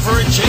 for a change.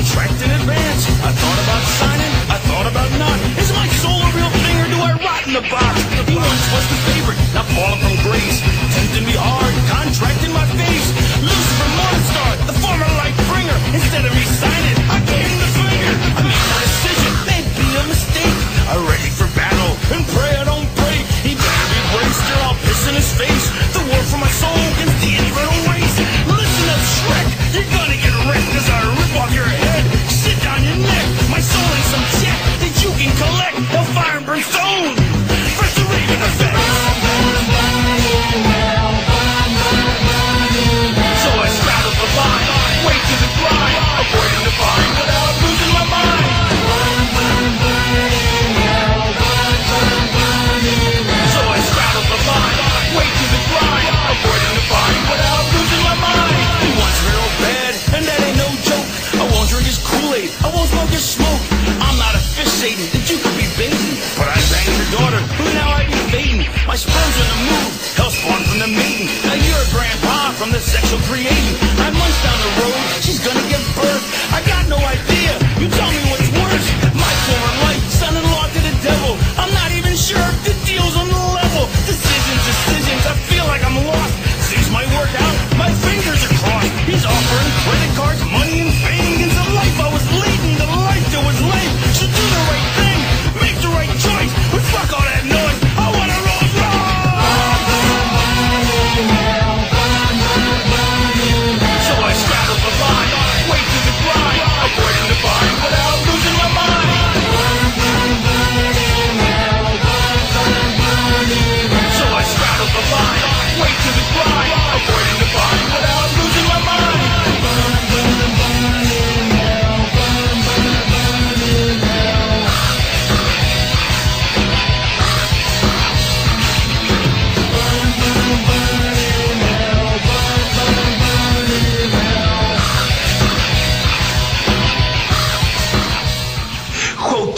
Contract in advance. I thought about signing, I thought about not. Is my soul a real thing or do I rot in the box? He once was the favorite, now fallen from grace. Tempting me hard, contract can collect. Hellfire and brimstone. Raven effect. So I straddled the line, wait to the grind, avoiding the bind without losing my mind. So I straddled the line, wait to the grind, avoiding the bind without losing my mind. He wants real bad, and that ain't no joke. I won't drink his Kool-Aid, I won't smoke his smoke. I'm not a My sperm's in the move, hell from the maiden. Now you're a grandpa from the sexual creating. Nine months down the road, she's gonna give birth. I got no idea, you tell me what's worse. My former life, son-in-law to the devil. I'm not even sure if the deal's on the level. Decisions, decisions, I feel like I'm lost. Things might work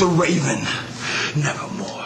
the raven, nevermore.